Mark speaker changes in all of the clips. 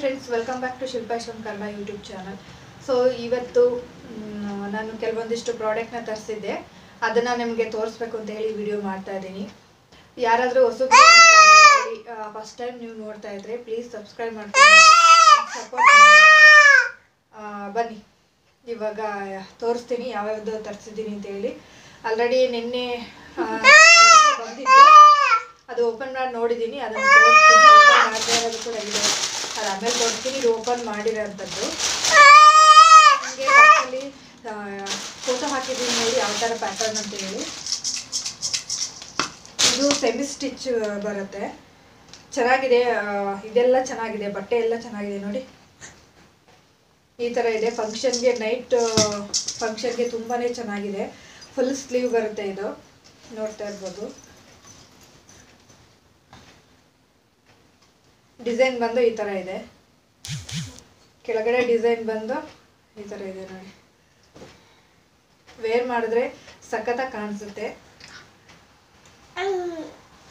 Speaker 1: Friends welcome back to Shilpa ಶಂಕರ್ಮ YouTube channel so ಇವತ್ತು ನಾನು ಕೆಲವೊಂದಿಷ್ಟು ಪ್ರಾಡಕ್ಟ್ನ ತರಿಸಿದ್ದೆ. ಅದನ್ನು ನಿಮಗೆ ತೋರಿಸ್ಬೇಕು ಅಂತ ಹೇಳಿ ವಿಡಿಯೋ ಮಾಡ್ತಾ ಇದ್ದೀನಿ. ಯಾರಾದರೂ ಹೊಸ ಫಸ್ಟ್ ಟೈಮ್ ನೀವು ನೋಡ್ತಾ ಇದ್ರೆ ಪ್ಲೀಸ್ ಸಬ್ಸ್ಕ್ರೈಬ್ ಮಾಡ್ಕೊಂಡು ಸಪೋರ್ಟ್ ಬನ್ನಿ. ಇವಾಗ, ತೋರಿಸ್ತೀನಿ ಯಾವ್ಯಾವ್ದು ತರಿಸಿದ್ದೀನಿ ಅಂತ ಹೇಳಿ. ಆಲ್ರೆಡಿ ನಿನ್ನೆ ಅದು ಓಪನ್ ಮಾಡಿ ನೋಡಿದ್ದೀನಿ. ಅದನ್ನು ತೋರಿಸ್ತೀನಿ. ಓಪನ್ ಕೂಡ ಇದೆ. ಅದು ಆಮೇಲೆ ತೋರಿಸ್ತೀನಿ ಇದು ಓಪನ್ ಮಾಡಿರೋಂಥದ್ದು. ಫೋಟೋ ಹಾಕಿದ್ದೀನಿ ನೋಡಿ ಯಾವ ಥರ ಪ್ಯಾಟರ್ನ್ ಅಂತ ಹೇಳಿ. ಇದು ಸೆಮಿ ಸ್ಟಿಚ್ ಬರುತ್ತೆ. ಚೆನ್ನಾಗಿದೆ ಇದೆಲ್ಲ ಚೆನ್ನಾಗಿದೆ, ಬಟ್ಟೆ ಎಲ್ಲ ಚೆನ್ನಾಗಿದೆ ನೋಡಿ. ಈ ಥರ ಇದೆ. ಫಂಕ್ಷನ್ಗೆ ನೈಟ್ ಫಂಕ್ಷನ್ಗೆ ತುಂಬಾ ಚೆನ್ನಾಗಿದೆ. ಫುಲ್ ಸ್ಲೀವ್ ಬರುತ್ತೆ ಇದು. ನೋಡ್ತಾ ಇರ್ಬೋದು. ಡಿಸೈನ್ ಬಂದು ಈ ಥರ ಇದೆ. ಕೆಳಗಡೆ ಡಿಸೈನ್ ಬಂದು ಈ ಥರ ಇದೆ ನೋಡಿ. ವೇರ್ ಮಾಡಿದ್ರೆ ಸಖತ್ತಾಗಿ ಕಾಣಿಸುತ್ತೆ.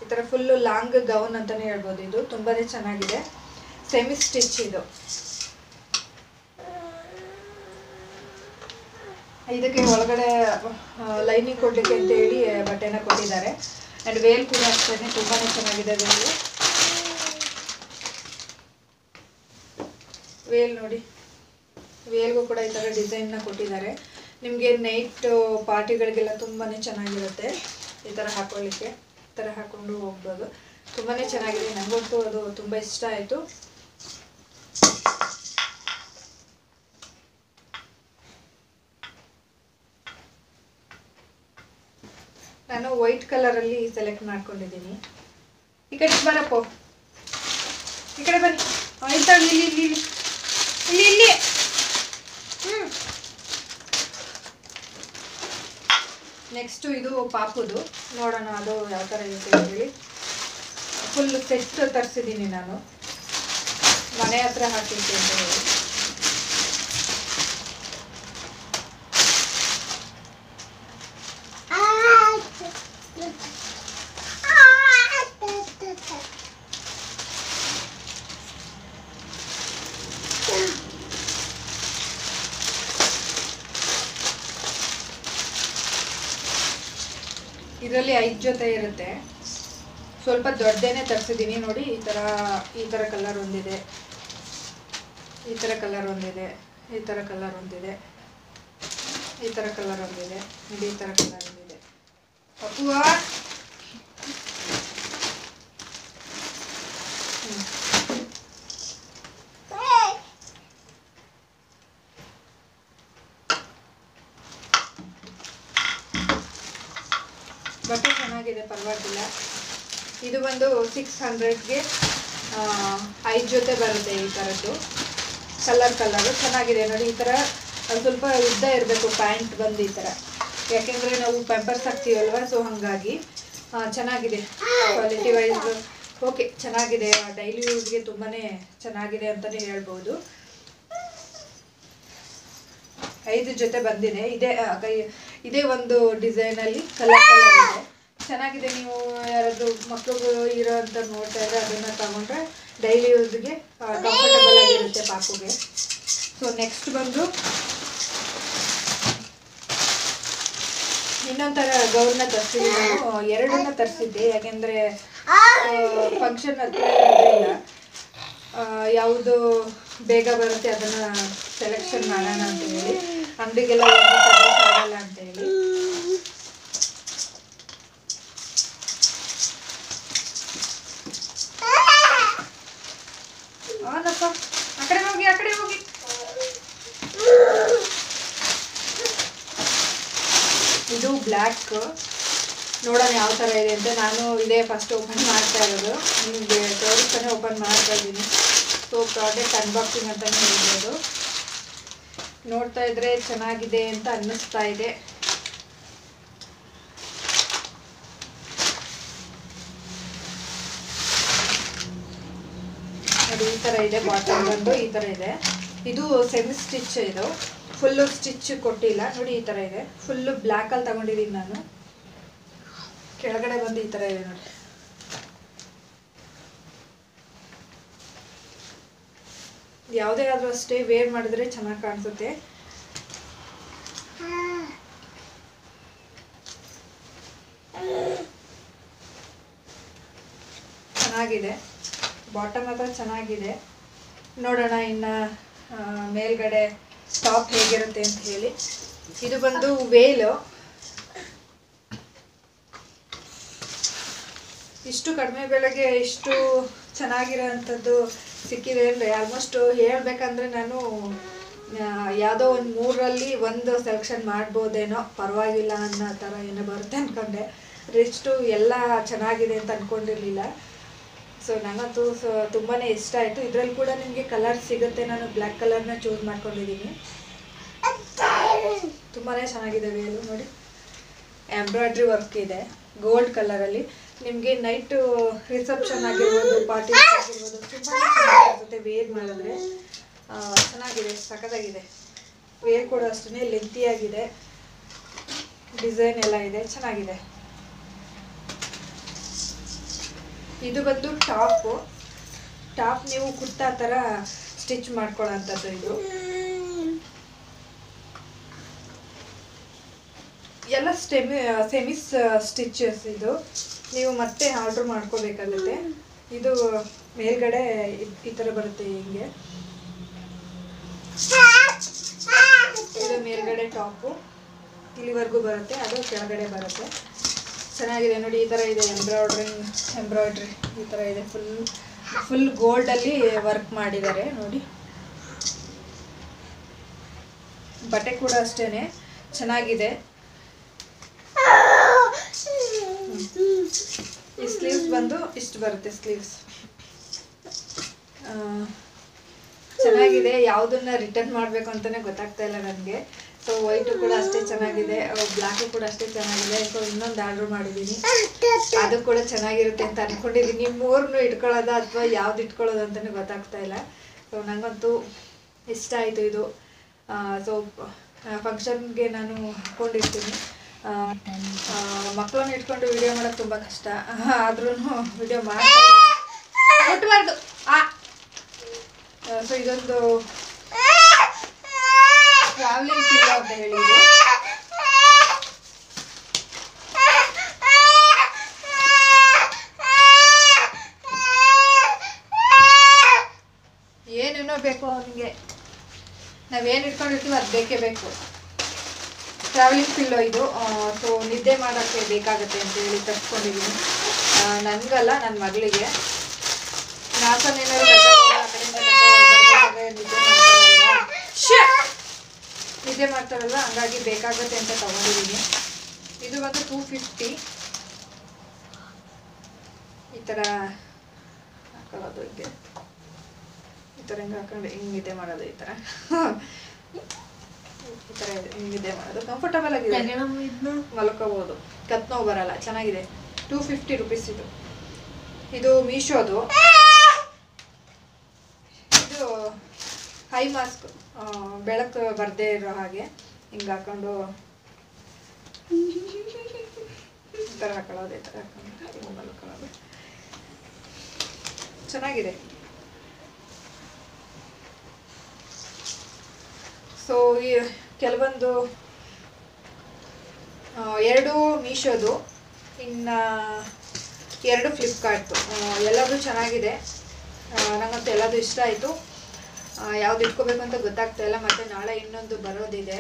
Speaker 1: ಈ ಥರ ಫುಲ್ಲು ಲಾಂಗ್ ಗೌನ್ ಅಂತಲೇ ಹೇಳ್ಬೋದು ಇದು. ತುಂಬಾ ಚೆನ್ನಾಗಿದೆ. ಸೆಮಿ ಸ್ಟಿಚ್ ಇದು. ಇದಕ್ಕೆ ಒಳಗಡೆ ಲೈನಿಂಗ್ ಕೊಡಲಿಕ್ಕೆ ಅಂತ ಹೇಳಿ ಬಟ್ಟೆನ ಕೊಟ್ಟಿದ್ದಾರೆ. ಆ್ಯಂಡ್ ವೇಲ್ ಕೂಡ ಅಷ್ಟೇ ತುಂಬಾ ಚೆನ್ನಾಗಿದೆ ವೇಲ್ ವೇಲ್ ನೋಡಿ. ವೇಲ್ಗೂ ಕೂಡ ಈ ಥರ ಡಿಸೈನ್ನ ಕೊಟ್ಟಿದ್ದಾರೆ. ನಿಮಗೆ ನೈಟ್ ಪಾರ್ಟಿಗಳಿಗೆಲ್ಲ ತುಂಬಾ ಚೆನ್ನಾಗಿರುತ್ತೆ. ಈ ಥರ ಹಾಕೊಳ್ಳಿಕ್ಕೆ, ಈ ಥರ ಹಾಕ್ಕೊಂಡು ಹೋಗ್ಬೋದು. ತುಂಬಾ ಚೆನ್ನಾಗಿದೆ. ನನಗಂತೂ ಅದು ತುಂಬ ಇಷ್ಟ ಆಯಿತು. ನಾನು ವೈಟ್ ಕಲರಲ್ಲಿ ಸೆಲೆಕ್ಟ್ ಮಾಡ್ಕೊಂಡಿದ್ದೀನಿ. ಈ ಕಡೆ ಬರಪ್ಪ. ಈ ಕಡೆ ಬನ್ನಿ. ಆಯ್ತಾ ಇಲ್ಲಿ ಇಲ್ಲಿ. ಇಲ್ಲಿ ಇಲ್ಲಿ ನೆಕ್ಸ್ಟು ಇದು ಪಾಪುದು. ನೋಡೋಣ ಅದು ಯಾವ ಥರ ಅಂತ ಹೇಳಿ. ಫುಲ್ ಸೆಟ್ ತರಿಸಿದ್ದೀನಿ ನಾನು. ಮನೆ ಹತ್ರ ಹಾಕಿದ್ದೆ ಅಂತ ಇದರಲ್ಲಿ ಐದು ಜೊತೆ ಇರುತ್ತೆ. ಸ್ವಲ್ಪ ದೊಡ್ಡದೇನೆ ತರಿಸಿದ್ದೀನಿ ನೋಡಿ, ಈ ಥರ ಈ ಥರ ಕಲರ್ ಒಂದಿದೆ. ಈ ಥರ ಕಲರ್ ಒಂದಿದೆ, ಈ ಥರ ಕಲರ್ ಒಂದಿದೆ, ಈ ಥರ ಕಲರ್ ಒಂದಿದೆ ಈ ಥರ ಕಲರ್ ಒಂದಿದೆ. ಅಪ್ಪುವ ಹ್ಮ್. ಬಟ್ಟೆ ಚೆನ್ನಾಗಿದೆ ಪರವಾಗಿಲ್ಲ. ಇದು ಒಂದು ಸಿಕ್ಸ್ ಹಂಡ್ರೆಡ್ಗೆ ಐದು ಜೊತೆ ಬರುತ್ತೆ ಈ ಥರದ್ದು. ಕಲರ್ ಕಲರು ಚೆನ್ನಾಗಿದೆ. ನೋಡಿ, ಈ ಥರ ಸ್ವಲ್ಪ ಉದ್ದ ಇರಬೇಕು, ಪ್ಯಾಂಟ್ ಬಂದು ಈ ಥರ. ಯಾಕೆಂದರೆ ನಾವು ಪೆಂಪರ್ಸ್ ಹಾಕ್ತೀವಲ್ವ ಸೊ ಹಾಗಾಗಿ ಚೆನ್ನಾಗಿದೆ. ಕ್ವಾಲಿಟಿ ವೈಸ್ ಓಕೆ ಚೆನ್ನಾಗಿದೆ. ಡೈಲಿ ಯೂಸ್ಗೆ ತುಂಬಾ ಚೆನ್ನಾಗಿದೆ ಅಂತಲೇ ಹೇಳ್ಬೋದು. ಐದು ಜೊತೆ ಬಂದಿದೆ. ಇದೇ ಇದೇ ಒಂದು ಡಿಸೈನಲ್ಲಿ ಕಲರ್ ಕಲರ್ ಇದೆ. ಚೆನ್ನಾಗಿದೆ ನೀವು ಯಾರಾದರೂ ಮಕ್ಕಳು ಇರೋ ಅಂತ ನೋಡ್ತಾ ಇದ್ರೆ ಅದನ್ನು ತಗೊಂಡ್ರೆ ಡೈಲಿ ಯೂಸ್ಗೆ ಕಂಫರ್ಟಬಲ್ ಆಗಿರುತ್ತೆ ಪಾಪುಗೆ. ಸೊ ನೆಕ್ಸ್ಟ್ ಬಂದು ಇನ್ನೊಂಥರ ಗೌರ್ನ ತರಿಸಿದ್ದೆ ನಾನು ಎರಡನ್ನ ತರಿಸಿದ್ದೆ. ಯಾಕೆಂದರೆ ಫಂಕ್ಷನ್ ಹತ್ರ ಇರೋದ್ರಿಂದ ಯಾವುದು ಬೇಗ ಬರುತ್ತೆ ಅದನ್ನು ಸೆಲೆಕ್ಷನ್ ಮಾಡೋಣ ಅಂತ ಹೇಳಿ. ಅಂಗಡಿಗೆಲ್ಲ ಅಂತ ಹೇಳಿ ಹೌದಪ್ಪ ಆ ಕಡೆ ಹೋಗಿ ಆ ಕಡೆ ಹೋಗಿ ಇದು ಬ್ಲ್ಯಾಕ್ ನೋಡೋಣ ಯಾವ ಥರ ಇದೆ ಅಂತ. ನಾನು ಇದೇ ಫಸ್ಟ್ ಓಪನ್ ಮಾಡ್ತಾ ಇರೋದು. ನಿಮಗೆ ತೋರಿಸ್ತಾನೆ ಓಪನ್ ಮಾಡ್ತಾ ಇದ್ದೀನಿ. ಸೊ ಪ್ರಾಡಕ್ಟ್ ಅನ್ಬಾಕ್ಸಿಂಗ್ ಅಂತಲೇ ಹೇಳ್ಬೋದು ನೋಡ್ತಾ ಇದ್ರೆ ಚೆನ್ನಾಗಿದೆ ಅಂತ ಅನ್ನಿಸ್ತಾ ಇದೆ. ನೋಡಿ ಈ ಥರ ಇದೆ ಬಾಟಲ್ ಬಂದು ಈ ಥರ ಇದೆ. ಇದು ಸೆಮಿ ಸ್ಟಿಚ್ ಇದು. ಫುಲ್ಲು ಸ್ಟಿಚ್ ಕೊಟ್ಟಿಲ್ಲ. ನೋಡಿ ಈ ಥರ ಇದೆ. ಫುಲ್ಲು ಬ್ಲ್ಯಾಕಲ್ಲಿ ತಗೊಂಡಿದ್ದೀನಿ ನಾನು. ಕೆಳಗಡೆ ಬಂದು ಈ ಥರ ಇದೆ ನೋಡಿ. ಯಾವುದೇ ಆದರೂ ಅಷ್ಟೇ ವೇರ್ ಮಾಡಿದ್ರೆ ಚೆನ್ನಾಗಿ ಕಾಣಿಸುತ್ತೆ. ಚೆನ್ನಾಗಿದೆ. ಬಾಟಮ್ ಹತ್ರ ಚೆನ್ನಾಗಿದೆ. ನೋಡೋಣ ಇನ್ನು ಮೇಲ್ಗಡೆ ಟಾಪ್ ಹೇಗಿರುತ್ತೆ ಅಂತ ಹೇಳಿ. ಇದು ಬಂದು ವೇಲು ಇಷ್ಟು ಕಡಿಮೆ ಬೆಲೆಗೆ ಇಷ್ಟು ಚೆನ್ನಾಗಿರೋವಂಥದ್ದು ಸಿಕ್ಕಿದೆ ಅಂದರೆ ಆಲ್ಮೋಸ್ಟ್ ಹೇಳಬೇಕಂದ್ರೆ ನಾನು ಯಾವುದೋ ಒಂದು ಮೂರರಲ್ಲಿ ಒಂದು ಸೆಲೆಕ್ಷನ್ ಮಾಡ್ಬೋದೇನೋ, ಪರವಾಗಿಲ್ಲ ಅನ್ನೋ ಥರ ಏನೋ ಬರುತ್ತೆ ಅಂದ್ಕೊಂಡೆ ರಿಸ್ಟು ಎಲ್ಲ ಚೆನ್ನಾಗಿದೆ ಅಂತ ಅಂದ್ಕೊಂಡಿರಲಿಲ್ಲ ಸೊ ನನಗಂತೂ ಸೊ ತುಂಬಾ ಇಷ್ಟ ಆಯಿತು. ಇದರಲ್ಲಿ ಕೂಡ ನಿಮಗೆ ಕಲರ್ ಸಿಗುತ್ತೆ. ನಾನು ಬ್ಲ್ಯಾಕ್ ಕಲರ್ನ ಚೂಸ್ ಮಾಡ್ಕೊಂಡಿದ್ದೀನಿ. ತುಂಬಾ ಚೆನ್ನಾಗಿದೆ ಎಲ್ಲ ನೋಡಿ. ಎಂಬ್ರಾಯ್ಡ್ರಿ ವರ್ಕ್ ಇದೆ. ಗೋಲ್ಡ್ ಕಲರಲ್ಲಿ ನಿಮಗೆ ನೈಟು ರಿಸೆಪ್ಷನ್ ಆಗಿರ್ಬೋದು ಪಾರ್ಟಿ ಆಗಿರ್ಬೋದು ತುಂಬಾ ಚೆನ್ನಾಗಿರುತ್ತೆ ವೇರ್ ಮಾಡಿದ್ರೆ. ಚೆನ್ನಾಗಿದೆ, ಸಖತ್ತಾಗಿದೆ. ವೇರ್ ಕೂಡ ಅಷ್ಟೇ ಲೆಂತಿಯಾಗಿದೆ ಡಿಸೈನ್ ಎಲ್ಲ ಇದೆ. ಚೆನ್ನಾಗಿದೆ. ಇದು ಬಂದು ಟಾಪು. ಟಾಪ್ ನೀವು ಕುರ್ತಾ ಥರ ಸ್ಟಿಚ್ ಮಾಡ್ಕೊಳ್ಳೋಂಥದ್ದು ಇದು. ಎಲ್ಲ ಸ್ಟೆಮಿ ಸೆಮಿಸ್ ಸ್ಟಿಚಸ್ ಇದು. ನೀವು ಮತ್ತೆ ಆರ್ಡ್ರ್ ಮಾಡ್ಕೋಬೇಕಾಗುತ್ತೆ. ಇದು ಮೇಲ್ಗಡೆ ಈ ಥರ ಬರುತ್ತೆ ಹಿಂಗೆ. ಇದು ಮೇಲ್ಗಡೆ ಟಾಪು. ಇಲ್ಲಿವರೆಗೂ ಬರುತ್ತೆ, ಅದು ಕೆಳಗಡೆ ಬರುತ್ತೆ. ಚೆನ್ನಾಗಿದೆ ನೋಡಿ, ಈ ಥರ ಇದೆ ಎಂಬ್ರಾಯ್ಡ್ರಿಂಗ್ ಎಂಬ್ರಾಯ್ಡ್ರಿ ಈ ಥರ ಇದೆ. ಫುಲ್ ಫುಲ್ ಗೋಲ್ಡಲ್ಲಿ ವರ್ಕ್ ಮಾಡಿದ್ದಾರೆ ನೋಡಿ. ಬಟ್ಟೆ ಕೂಡ ಅಷ್ಟೇ ಚೆನ್ನಾಗಿದೆ. ಈ ಸ್ಲೀವ್ಸ್ ಬಂದು ಇಷ್ಟು ಬರುತ್ತೆ ಸ್ಲೀವ್ಸ್ ಚೆನ್ನಾಗಿದೆ, ಯಾವುದನ್ನ ರಿಟರ್ನ್ ಮಾಡಬೇಕು ಅಂತಲೇ ಗೊತ್ತಾಗ್ತಾ ಇಲ್ಲ ನನಗೆ. ಸೊ ವೈಟು ಕೂಡ ಅಷ್ಟೇ ಚೆನ್ನಾಗಿದೆ ಬ್ಲ್ಯಾಕು ಕೂಡ ಅಷ್ಟೇ ಚೆನ್ನಾಗಿದೆ. ಸೊ ಇನ್ನೊಂದು ಆರ್ಡ್ರ್ ಮಾಡಿದ್ದೀನಿ ಅದು ಕೂಡ ಚೆನ್ನಾಗಿರುತ್ತೆ ಅಂತ ಅಂದ್ಕೊಂಡಿದ್ದೀನಿ ಮೂರನ್ನು ಇಟ್ಕೊಳ್ಳೋದ ಅಥವಾ ಯಾವ್ದು ಇಟ್ಕೊಳ್ಳೋದು ಅಂತಲೇ ಗೊತ್ತಾಗ್ತಾ ಇಲ್ಲ. ಸೊ ನನಗಂತೂ ಇಷ್ಟ ಆಯಿತು ಇದು. ಸೊ ಫಂಕ್ಷನ್ಗೆ ನಾನು ಹಾಕ್ಕೊಂಡಿರ್ತೀನಿ ಮಕ್ಕಳನ್ನ ಇಟ್ಕೊಂಡು ವಿಡಿಯೋ ಮಾಡೋಕ್ಕೆ ತುಂಬ ಕಷ್ಟ. ಆದ್ರೂ ವಿಡಿಯೋ ಮಾಡ್ತಾ ಮುಟ್ಬಾರ್ದು. ಆ ಸೊ ಇದೊಂದು ಟ್ರಾವೆಲಿಂಗ್ ಫೀಲ್ ಅಂತ ಹೇಳಿದ್ರು. ಏನೇನೋ ಬೇಕು ಅವನಿಗೆ? ನಾವೇನು ಇಟ್ಕೊಂಡಿರ್ತೀವಿ ಅದು ಬೇಕೇ ಬೇಕು. ಟ್ರಾವೆಲಿಂಗ್ ಪಿಲ್ಲೋ ಇದು. ಸೊ ನಿದ್ದೆ ಮಾಡೋಕ್ಕೆ ಬೇಕಾಗುತ್ತೆ ಅಂತ ಹೇಳಿ ತರಿಸ್ಕೊಂಡಿದ್ದೀನಿ ನನಗಲ್ಲ ನನ್ನ ಮಗಳಿಗೆ. ನಾಲ್ಕನೇನಾದ್ರು ನಿದ್ದೆ ಮಾಡ್ತಾರಲ್ವ ಹಂಗಾಗಿ ಬೇಕಾಗುತ್ತೆ ಅಂತ ತಗೊಂಡಿದ್ದೀನಿ ಇದು ಬಂದು ಟೂ ಫಿಫ್ಟಿ ಈ ಥರ ಹಾಕೊಳ್ಳೋದು ಹಿಂಗೆ. ಈ ಥರ ಹಿಂಗೆ ಹಾಕೊಂಡು ಹಿಂಗೆ ನಿದ್ದೆ ಮಾಡೋದು ಈ ಥರ ಈ ಥರ ಇದೆ ಹಿಂಗೆ ಇದೆ ಮಾಡೋದು. ಕಂಫರ್ಟಬಲ್ ಆಗಿದೆ. ಮಲ್ಕೋಬೋದು. ಕತ್ನೋ ನೋವು ಬರಲ್ಲ. ಚೆನ್ನಾಗಿದೆ. ಟೂ ಫಿಫ್ಟಿ ರುಪೀಸ್ ಇದು. ಇದು ಮೀಶೋದು ಇದು ಹೈ ಮಾಸ್ಕ್ ಬೆಳಕು ಬರದೇ ಇರೋ ಹಾಗೆ ಹಿಂಗೆ ಹಾಕೊಂಡು. ಈ ಥರ ಹಾಕೊಳ್ಳೋದು, ಈ ಥರ ಹಾಕೊಂಡು. ಚೆನ್ನಾಗಿದೆ. ಸೊ ಈ ಕೆಲವೊಂದು ಎರಡು ಮೀಶೋದು, ಇನ್ನು ಎರಡು ಫ್ಲಿಪ್ಕಾರ್ಟ್ದು ಎಲ್ಲದೂ ಚೆನ್ನಾಗಿದೆ. ನನಗಂತೂ ನಂಗಂತೂ ಎಲ್ಲದೂ ಇಷ್ಟ ಆಯಿತು. ಯಾವ್ದು ಇಟ್ಕೋಬೇಕು ಅಂತ ಗೊತ್ತಾಗ್ತಾ ಇಲ್ಲ, ಮತ್ತೆ ನಾಳೆ ಇನ್ನೊಂದು ಬರೋದಿದೆ.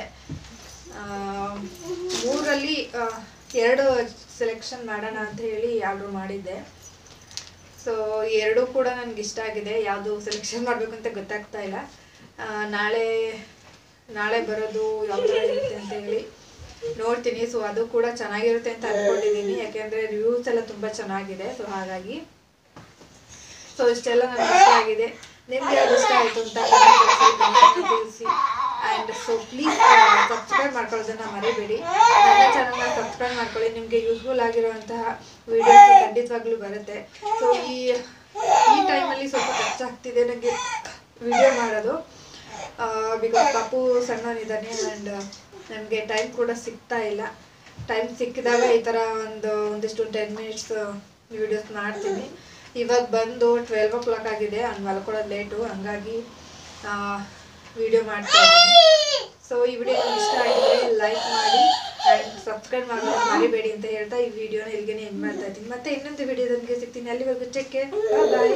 Speaker 1: ಮೂರಲ್ಲಿ ಎರಡು ಸೆಲೆಕ್ಷನ್ ಮಾಡೋಣ ಅಂತ ಹೇಳಿ ಆರ್ಡ್ರ್ ಮಾಡಿದ್ದೆ. ಸೊ ಎರಡೂ ಕೂಡ ನನಗೆ ಇಷ್ಟ ಆಗಿದೆ. ಯಾವುದು ಸೆಲೆಕ್ಷನ್ ಮಾಡಬೇಕು ಅಂತ ಗೊತ್ತಾಗ್ತಾ ಇಲ್ಲ. ನಾಳೆ ನಾಳೆ ಬರೋದು ಯಾವ ಥರ ಇರುತ್ತೆ ಅಂತ ಹೇಳಿ ನೋಡ್ತೀನಿ. ಸೊ ಅದು ಕೂಡ ಚೆನ್ನಾಗಿರುತ್ತೆ ಅಂತ ಅಂದ್ಕೊಂಡಿದ್ದೀನಿ ಯಾಕೆಂದರೆ ರಿವ್ಯೂಸ್ ಎಲ್ಲ ತುಂಬ ಚೆನ್ನಾಗಿದೆ. ಸೊ ಹಾಗಾಗಿ ಸೊ ಇಷ್ಟೆಲ್ಲ ನನಗೆ ಇಷ್ಟ ಆಗಿದೆ. ನಿಮ್ಗೆ ಇಷ್ಟ ಆಯಿತು ಅಂತ ತಿಳಿಸಿ. ಆ್ಯಂಡ್ ಸೊ ಪ್ಲೀಸ್ ಸಬ್ಸ್ಕ್ರೈಬ್ ಮಾಡ್ಕೊಳ್ಳೋದನ್ನ ಮರಿಬೇಡಿ. ನನ್ನ ಚಾನಲ್ನ ಸಬ್ಸ್ಕ್ರೈಬ್ ಮಾಡ್ಕೊಳ್ಳಿ. ನಿಮಗೆ ಯೂಸ್ಫುಲ್ ಆಗಿರುವಂತಹ ವಿಡಿಯೋಸ್ ಖಂಡಿತವಾಗ್ಲೂ ಬರುತ್ತೆ. ಸೊ ಈ ಈ ಟೈಮಲ್ಲಿ ಸ್ವಲ್ಪ ಖರ್ಚಾಗ್ತಿದೆ ನನಗೆ ವಿಡಿಯೋ ಮಾಡೋದು. ಬಿಕಾಸ್ ಪಾಪು ಸಣ್ಣವನಿದ್ದಾನೆ ಆ್ಯಂಡ್ ನನಗೆ ಟೈಮ್ ಕೂಡ ಸಿಗ್ತಾ ಇಲ್ಲ. ಟೈಮ್ ಸಿಕ್ಕಿದಾಗ ಈ ಥರ ಒಂದು ಒಂದಿಷ್ಟು ಟೆನ್ ಮಿನಿಟ್ಸ್ ವಿಡಿಯೋಸ್ ಮಾಡ್ತೀನಿ. ಇವಾಗ ಬಂದು ಟ್ವೆಲ್ವ್ ಓ ಕ್ಲಾಕ್ ಆಗಿದೆ ಹಂಗೆ ಮಲ್ಕೊಳ್ಳೋದು ಲೇಟು ಹಂಗಾಗಿ ವಿಡಿಯೋ ಮಾಡ್ತಾ ಸೊ ಈ ವಿಡಿಯೋ ಇಷ್ಟ ಆಗಿದ್ರೆ ಲೈಕ್ ಮಾಡಿ ಆ್ಯಂಡ್ ಸಬ್ಸ್ಕ್ರೈಬ್ ಮಾಡೋದು ಮರಿಬೇಡಿ ಅಂತ ಹೇಳ್ತಾ ಈ ವಿಡಿಯೋನ ಇಲ್ಲಿಗೆ ಎಂಡ್ ಮಾಡ್ತಾ ಇದ್ದೀನಿ. ಮತ್ತೆ ಇನ್ನೊಂದು ವಿಡಿಯೋದೊಂದಿಗೆ ಸಿಗ್ತೀನಿ. ಅಲ್ಲಿವರೆಗೂ ಚೆಕ್ಕೆ ಬಾಯ್